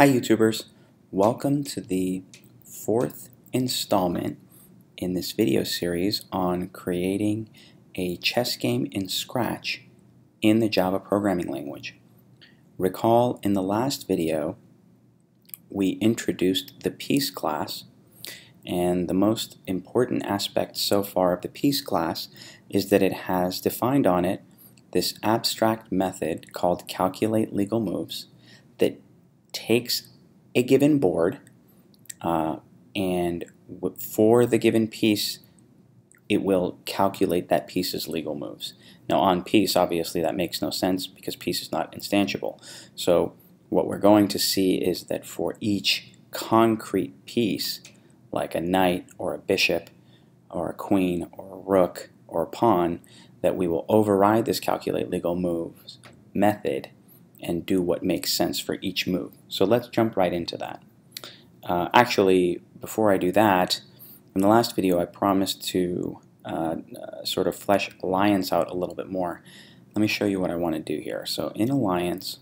Hi YouTubers, welcome to the fourth installment in this video series on creating a chess game in Scratch in the Java programming language. Recall in the last video we introduced the piece class and the most important aspect so far of the piece class is that it has defined on it this abstract method called calculate legal moves that takes a given board uh, and for the given piece it will calculate that piece's legal moves. Now on piece obviously that makes no sense because piece is not instantiable. So what we're going to see is that for each concrete piece like a knight or a bishop or a queen or a rook or a pawn that we will override this calculate legal moves method and do what makes sense for each move. So let's jump right into that. Uh, actually, before I do that, in the last video I promised to uh, uh, sort of flesh Alliance out a little bit more. Let me show you what I want to do here. So in Alliance,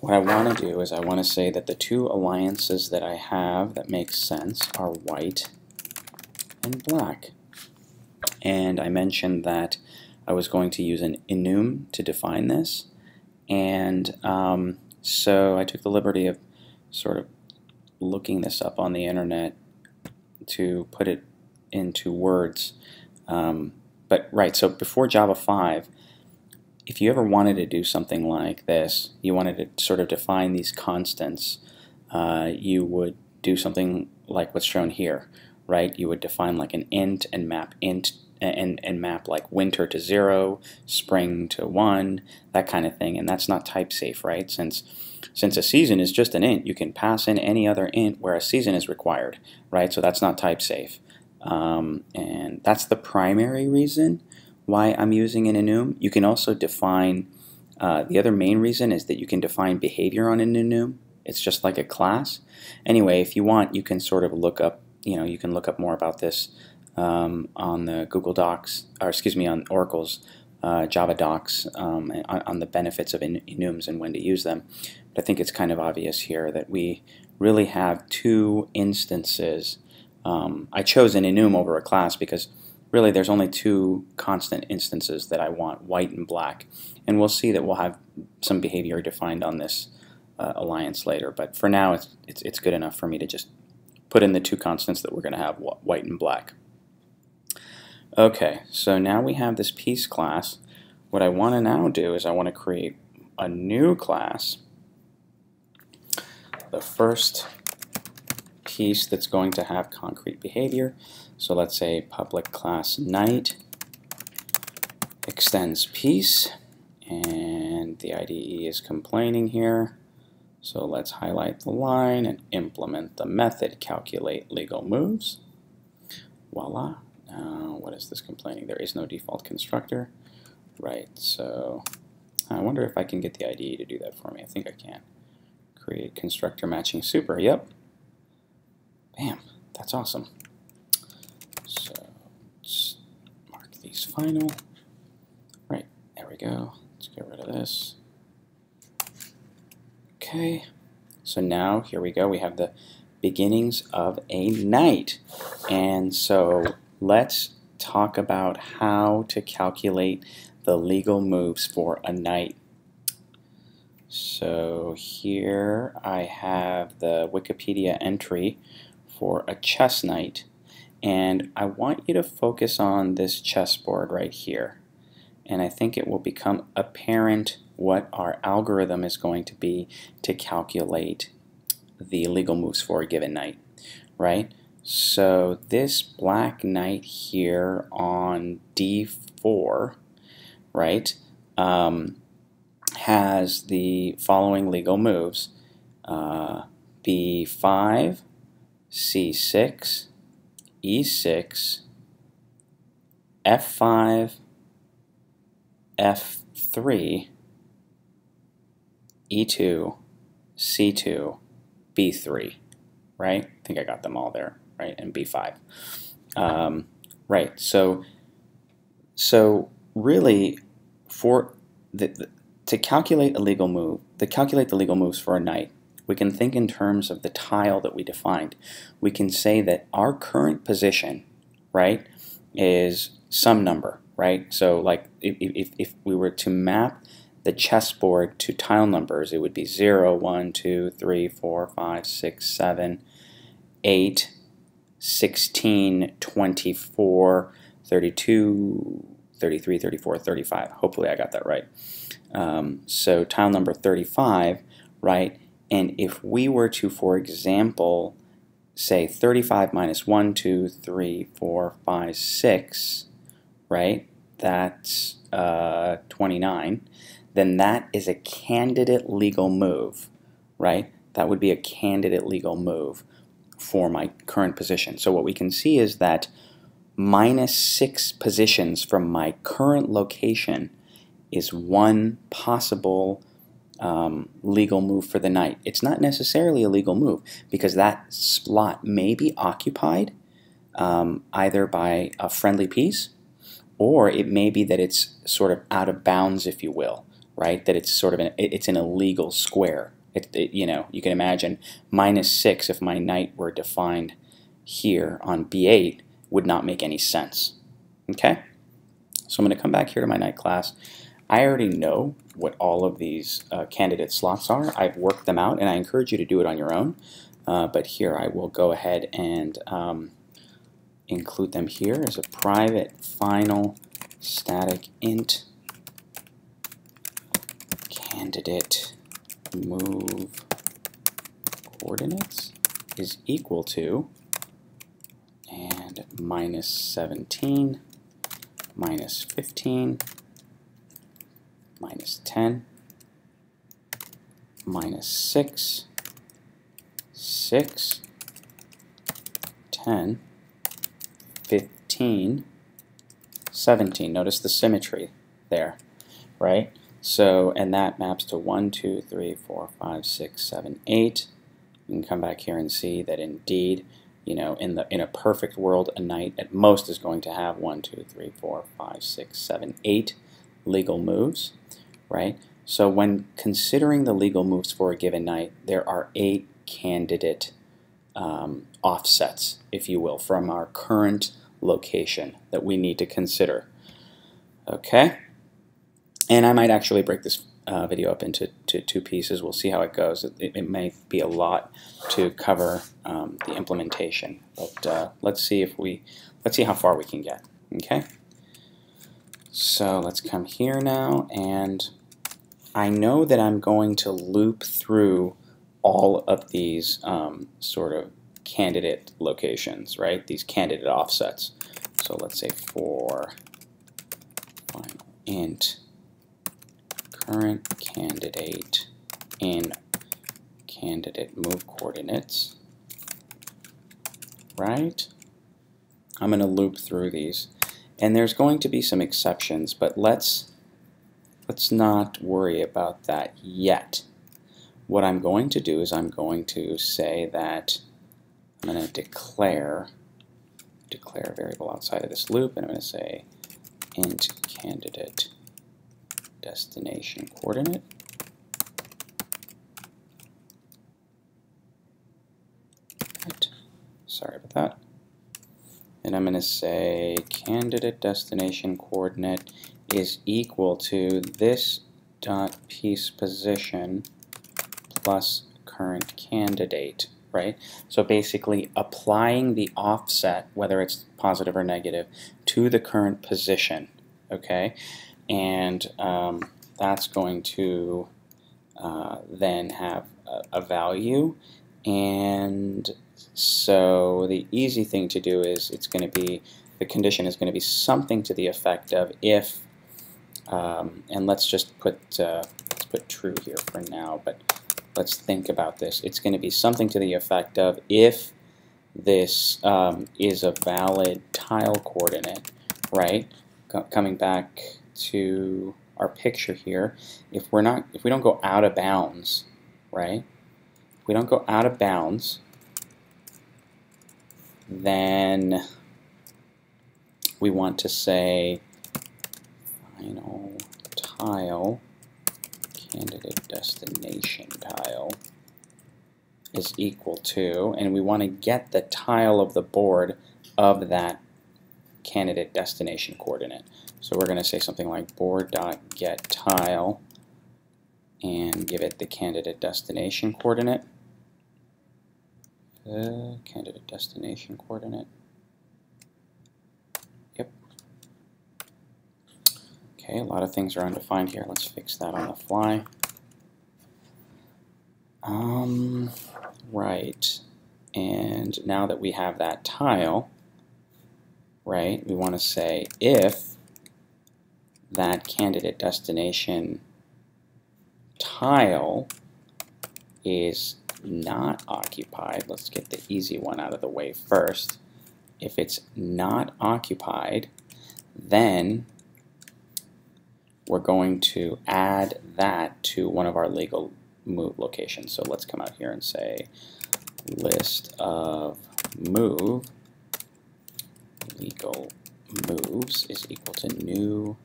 what I want to do is I want to say that the two alliances that I have that make sense are white and black. And I mentioned that I was going to use an enum to define this. And um, so I took the liberty of sort of looking this up on the internet to put it into words. Um, but right, so before Java 5, if you ever wanted to do something like this, you wanted to sort of define these constants, uh, you would do something like what's shown here, right? You would define like an int and map int and, and map like winter to zero, spring to one, that kind of thing. And that's not type safe, right? Since since a season is just an int, you can pass in any other int where a season is required, right? So that's not type safe. Um, and that's the primary reason why I'm using an enum. You can also define, uh, the other main reason is that you can define behavior on an enum. It's just like a class. Anyway, if you want, you can sort of look up, you know, you can look up more about this um, on the Google Docs, or excuse me, on Oracle's uh, Java Docs um, on, on, the benefits of enums and when to use them. But I think it's kind of obvious here that we really have two instances. Um, I chose an enum over a class because really there's only two constant instances that I want, white and black. And we'll see that we'll have some behavior defined on this uh, alliance later. But for now, it's, it's, it's good enough for me to just put in the two constants that we're going to have, white and black. Okay, so now we have this piece class. What I want to now do is I want to create a new class. The first piece that's going to have concrete behavior. So let's say public class knight extends piece and the IDE is complaining here. So let's highlight the line and implement the method calculate legal moves. Voila, now, what is this complaining? There is no default constructor. Right, so I wonder if I can get the IDE to do that for me. I think I can. Create constructor matching super. Yep. Bam. That's awesome. So let's mark these final. Right, there we go. Let's get rid of this. Okay. So now, here we go. We have the beginnings of a knight. And so let's talk about how to calculate the legal moves for a knight. So here I have the Wikipedia entry for a chess knight and I want you to focus on this chessboard right here and I think it will become apparent what our algorithm is going to be to calculate the legal moves for a given knight, right? So this black knight here on d4, right, um, has the following legal moves. Uh, b5, c6, e6, f5, f3, e2, c2, b3, right? I think I got them all there right, and B5. Um, right, so, so really, for the, the, to calculate a legal move, to calculate the legal moves for a knight, we can think in terms of the tile that we defined. We can say that our current position, right, is some number, right? So like if, if, if we were to map the chessboard to tile numbers, it would be 0, 1, 2, 3, 4, 5, 6, 7, 8, 16, 24, 32, 33, 34, 35. Hopefully I got that right. Um, so tile number 35, right? And if we were to, for example, say 35 minus 1, 2, 3, 4, 5, 6, right? That's uh, 29. Then that is a candidate legal move, right? That would be a candidate legal move for my current position. So what we can see is that minus 6 positions from my current location is one possible um, legal move for the knight. It's not necessarily a legal move because that slot may be occupied um, either by a friendly piece or it may be that it's sort of out of bounds, if you will, right? That it's sort of an, it's an illegal square. It, it, you know, you can imagine minus six if my knight were defined here on b8 would not make any sense. Okay, so I'm going to come back here to my knight class. I already know what all of these uh, candidate slots are. I've worked them out, and I encourage you to do it on your own. Uh, but here I will go ahead and um, include them here as a private final static int candidate move coordinates is equal to and minus 17 minus 15 minus 10 minus 6 6 10 15 17 notice the symmetry there right so, and that maps to 1, 2, 3, 4, 5, 6, 7, 8. You can come back here and see that indeed, you know, in the in a perfect world, a knight at most is going to have 1, 2, 3, 4, 5, 6, 7, 8 legal moves, right? So when considering the legal moves for a given knight, there are eight candidate um, offsets, if you will, from our current location that we need to consider. Okay? And I might actually break this uh, video up into two pieces. We'll see how it goes. It, it may be a lot to cover um, the implementation, but uh, let's see if we let's see how far we can get. Okay. So let's come here now, and I know that I'm going to loop through all of these um, sort of candidate locations, right? These candidate offsets. So let's say for int current candidate in candidate move coordinates, right? I'm going to loop through these. And there's going to be some exceptions, but let's, let's not worry about that yet. What I'm going to do is I'm going to say that I'm going to declare declare a variable outside of this loop, and I'm going to say int candidate destination coordinate. Right. Sorry about that. And I'm going to say candidate destination coordinate is equal to this dot piece position plus current candidate, right? So basically applying the offset, whether it's positive or negative, to the current position, okay? And um, that's going to uh, then have a, a, value. And so the easy thing to do is it's going to be the condition is going to be something to the effect of if um, and let's just put uh, let's put true here for now but let's think about this. It's going to be something to the effect of if this um, is a valid tile coordinate right? C coming back to our picture here, if we're not, if we don't go out of bounds, right? If we don't go out of bounds, then we want to say final tile candidate destination tile is equal to, and we want to get the tile of the board of that candidate destination coordinate. So we're going to say something like board.getTile and give it the candidate destination coordinate. The candidate destination coordinate. Yep. Okay, a lot of things are undefined here. Let's fix that on the fly. Um, right. And now that we have that tile, right, we want to say if that candidate destination tile is not occupied, let's get the easy one out of the way first. If it's not occupied, then we're going to add that to one of our legal move locations. So let's come out here and say list of move legal moves is equal to new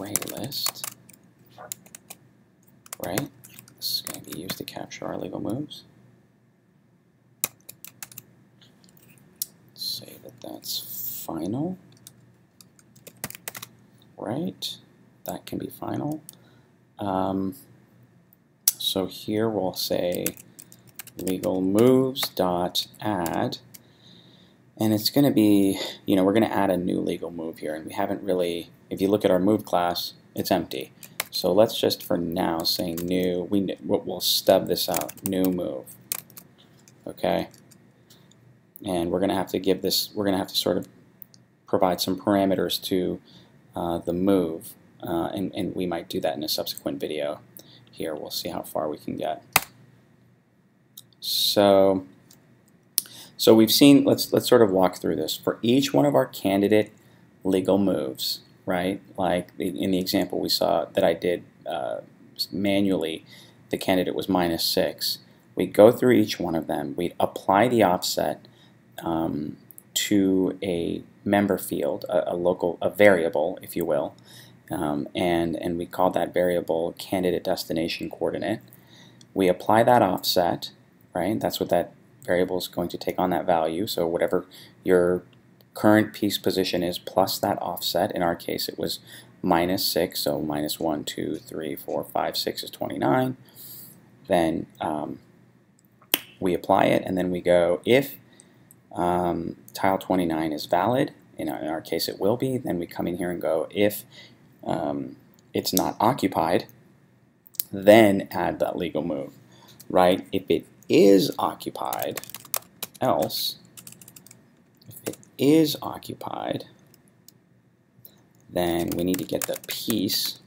array list, right? This is going to be used to capture our legal moves. Say that that's final, right? That can be final. Um, so here we'll say legal moves dot add and it's going to be, you know, we're going to add a new legal move here, and we haven't really, if you look at our move class, it's empty. So let's just, for now, say new, we, we'll stub this out, new move, okay? And we're going to have to give this, we're going to have to sort of provide some parameters to uh, the move, uh, and, and we might do that in a subsequent video. Here, we'll see how far we can get. So so we've seen, let's, let's sort of walk through this. For each one of our candidate legal moves, right, like in the example we saw that I did uh, manually, the candidate was minus 6. We go through each one of them. We apply the offset um, to a member field, a, a, local, a variable, if you will, um, and, and we call that variable candidate destination coordinate. We apply that offset, right? That's what that variable is going to take on that value. So whatever your current piece position is plus that offset. In our case, it was minus 6, so minus 1, 2, 3, 4, 5, 6 is 29. Then um, we apply it, and then we go if um, tile 29 is valid, in our, in our, case it will be, then we come in here and go if um, it's not occupied, then add that legal move, right? If it is occupied, else, if it is occupied, then we need to get the piece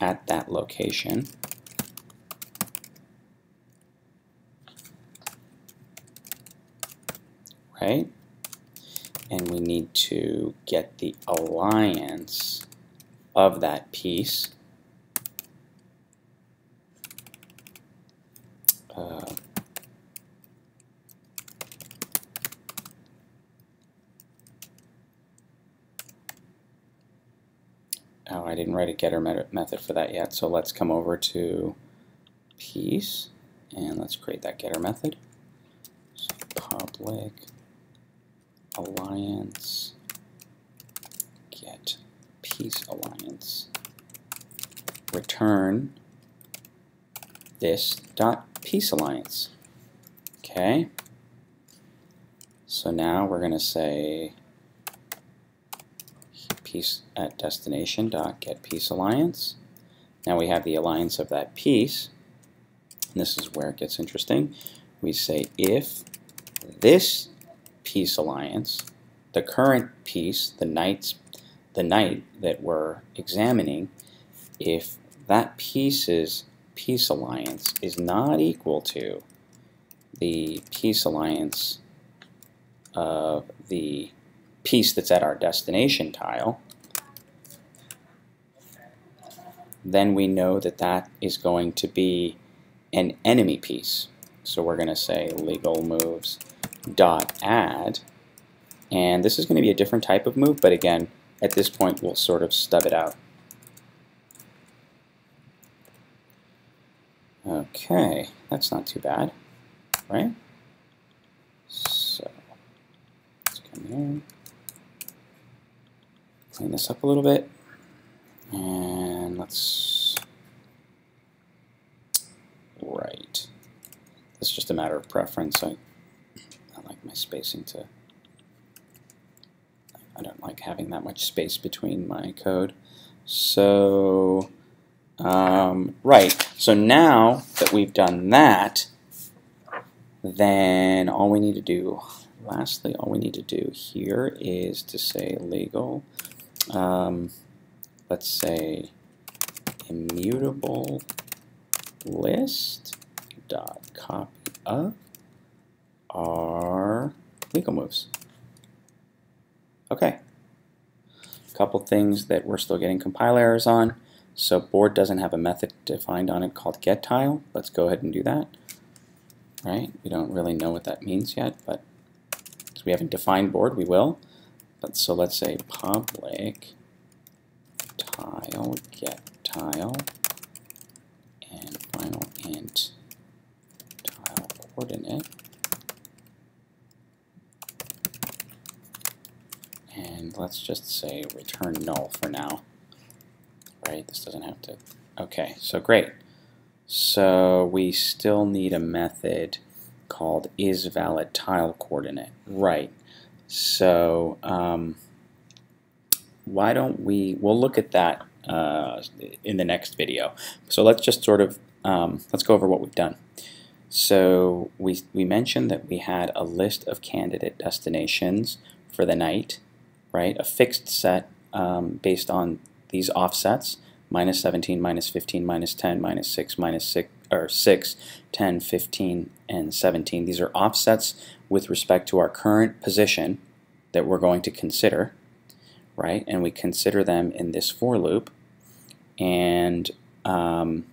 at that location. Right? And we need to get the alliance of that piece uh, oh, I didn't write a getter method for that yet, so let's come over to piece and let's create that getter method. So public alliance get piece alliance return this dot piece alliance. Okay. So now we're going to say piece at destination dot get piece alliance. Now we have the alliance of that piece. And this is where it gets interesting. We say if this piece alliance, the current piece, the knights, the knight that we're examining, if that piece piece alliance is not equal to the piece alliance of the piece that's at our destination tile, then we know that that is going to be an enemy piece. So we're going to say legal moves dot add, and this is going to be a different type of move, but again, at this point we'll sort of stub it out. Okay, that's not too bad, right? So let's come here, clean this up a little bit, and let's right. It's just a matter of preference. I, I like my spacing to. I don't like having that much space between my code. So um, right, so now that we've done that, then all we need to do, lastly, all we need to do here is to say legal, um, let's say immutable list dot copy of our legal moves. Okay. A couple things that we're still getting compile errors on. So board doesn't have a method defined on it called getTile. Let's go ahead and do that. Right? We don't really know what that means yet, but we haven't defined board, we will. But so let's say public tile get tile and final int tile coordinate and let's just say return null for now right? This doesn't have to. Okay, so great. So we still need a method called isValidTileCoordinate. Right. So um, why don't we, we'll look at that uh, in the next video. So let's just sort of, um, let's go over what we've done. So we, we mentioned that we had a list of candidate destinations for the knight, right? A fixed set um, based on these offsets, minus 17, minus 15, minus 10, minus 6, minus 6, or 6, 10, 15, and 17. These are offsets with respect to our current position that we're going to consider, right? And we consider them in this for loop. And um,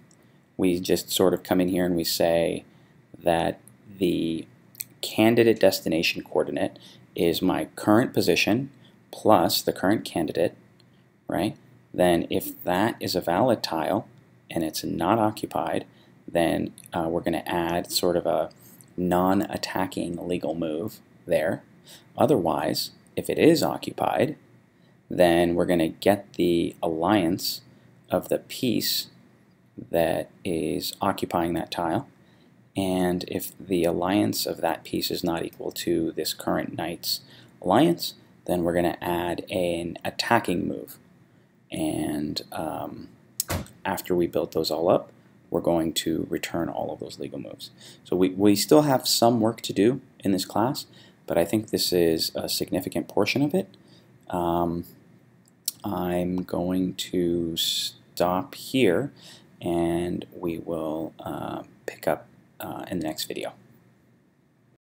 we just sort of come in here and we say that the candidate destination coordinate is my current position plus the current candidate, right? Then if that is a valid tile and it's not occupied, then uh, we're going to add sort of a non-attacking legal move there. Otherwise, if it is occupied, then we're going to get the alliance of the piece that is occupying that tile. And if the alliance of that piece is not equal to this current knight's alliance, then we're going to add an attacking move. And um, after we build those all up, we're going to return all of those legal moves. So we, we still have some work to do in this class, but I think this is a significant portion of it. Um, I'm going to stop here and we will uh, pick up uh, in the next video.